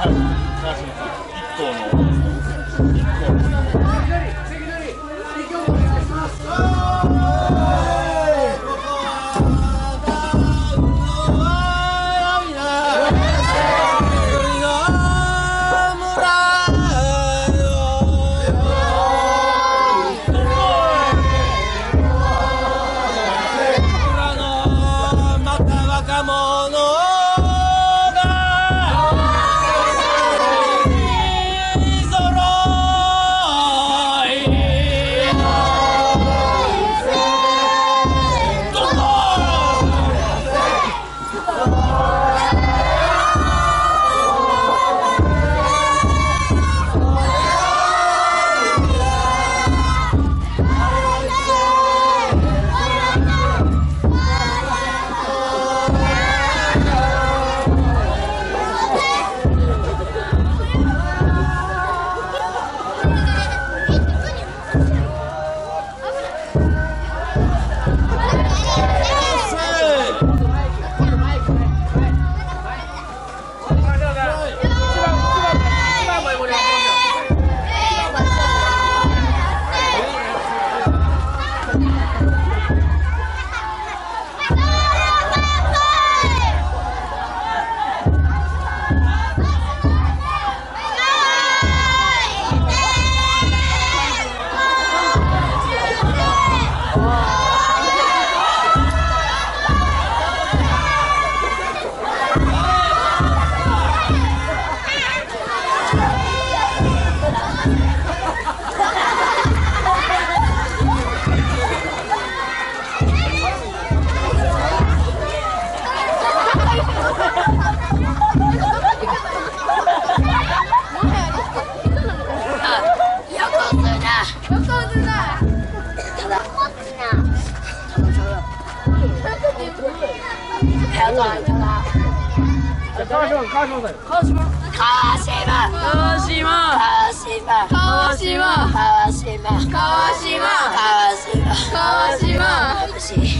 Hope. Oh. 卡哇伊吗？卡哇伊吗？卡哇伊吗？卡哇伊吗？卡哇伊吗？卡哇伊吗？卡哇伊吗？卡哇伊吗？卡哇伊吗？